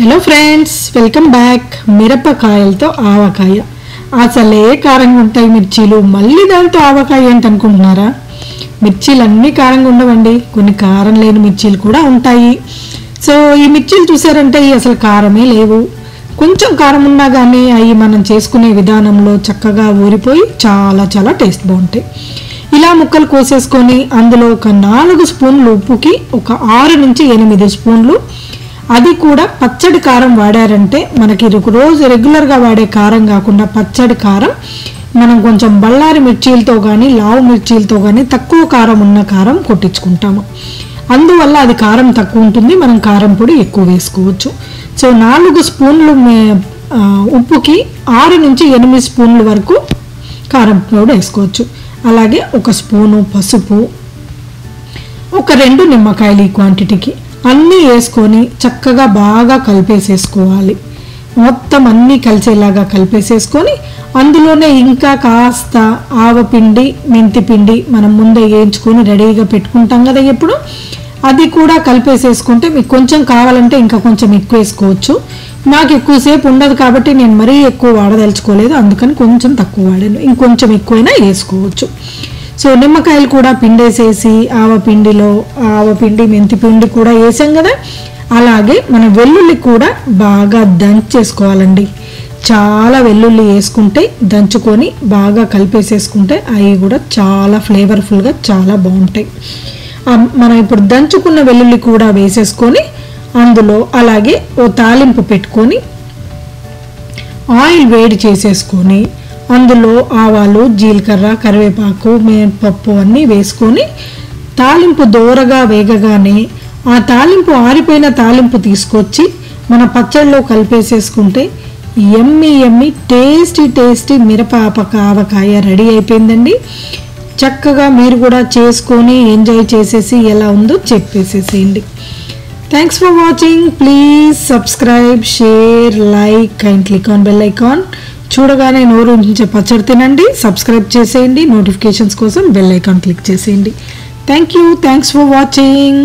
Hello friends welcome back మిరపకాయలతో ఆవకాయ. అసలే కారంగా ఉంటాయి మిర్చీలు. మళ్ళీ దాంతో ఆవకాయ ఏంటి అనుకుంటున్నారా మిర్చీలు అన్నీ కారంగా ఉండవండి. కొన్ని కారం లేని మిర్చీలు కూడా ఉంటాయి. సో ఈ మిర్చీలు చూసారంటే అసలు కారమే లేవు. కొంచెం కారం ఉన్నా కానీ అవి మనం చేసుకునే విధానంలో చక్కగా ఊరిపోయి చాలా చాలా టేస్ట్ బాగుంటాయి. ఇలా ముక్కలు కోసేసుకొని అందులో ఒక నాలుగు స్పూన్లు ఉప్పుకి ఒక ఆరు నుంచి ఎనిమిది స్పూన్లు అది కూడా పచ్చడి కారం వాడారంటే మనకి రోజు రెగ్యులర్గా వాడే కారం కాకుండా పచ్చడి కారం మనం కొంచెం బళ్ళారి మిర్చీలతో కానీ లావు మిర్చీలతో కానీ తక్కువ కారం ఉన్న కారం కొట్టించుకుంటాము. అందువల్ల అది కారం తక్కువ ఉంటుంది మనం కారం పొడి ఎక్కువ వేసుకోవచ్చు. సో నాలుగు స్పూన్లు ఉప్పుకి ఆరు నుంచి ఎనిమిది స్పూన్ల వరకు కారం పొడి వేసుకోవచ్చు. అలాగే ఒక స్పూను పసుపు ఒక రెండు నిమ్మకాయలు ఈ క్వాంటిటీకి అన్నీ వేసుకొని చక్కగా బాగా కలిపేసేసుకోవాలి. మొత్తం అన్నీ కలిసేలాగా కలిపేసేసుకొని అందులోనే ఇంకా కాస్త ఆవపిండి మెంతిపిండి మనం ముందే వేయించుకొని రెడీగా పెట్టుకుంటాం కదా ఎప్పుడు? అది కూడా కలిపేసేసుకుంటే మీకు కొంచెం కావాలంటే ఇంకా కొంచెం ఎక్కువ వేసుకోవచ్చు. నాకు ఎక్కువసేపు ఉండదు కాబట్టి నేను మరీ ఎక్కువ వాడదలుచుకోలేదు. అందుకని కొంచెం తక్కువ వాడాను. ఇంకొంచెం ఎక్కువైనా వేసుకోవచ్చు. సో నిమ్మకాయలు కూడా పిండేసేసి ఆవ పిండిలో ఆవపిండి మెంతి పిండి కూడా వేసాం కదా? అలాగే మన వెల్లుల్లి కూడా బాగా దంచేసుకోవాలండి చాలా వెల్లుల్లి వేసుకుంటే దంచుకొని బాగా కలిపేసేసుకుంటే అవి కూడా చాలా ఫ్లేవర్ఫుల్గా చాలా బాగుంటాయి. మనం ఇప్పుడు దంచుకున్న వెల్లుల్లి కూడా వేసేసుకొని అందులో అలాగే ఓ తాలింపు పెట్టుకొని ఆయిల్ వేడి చేసేసుకొని అందులో ఆవాలు జీలకర్ర కరివేపాకు మినపప్పు అన్నీ వేసుకొని తాలింపు దోరగా వేగగానే ఆ తాలింపు ఆరిపోయిన తాలింపు తీసుకొచ్చి మన పచ్చడిలో కలిపేసేసుకుంటే ఎమ్మి ఎమ్మి టేస్టీ టేస్టీ మిరప ఆపక ఆవకాయ రెడీ అయిపోయిందండి. చక్కగా మీరు కూడా చేసుకొని ఎంజాయ్ చేసేసి ఎలా ఉందో చెప్పేసేసేయండి. Thanks for watching please subscribe share like and click on bell icon చూడగానే నోరు ఉంచే పచ్చడి తినండి సబ్స్క్రైబ్ చేసేయండి నోటిఫికేషన్స్ కోసం బెల్ ఐకాన్ క్లిక్ చేసేయండి. Thank you thanks for watching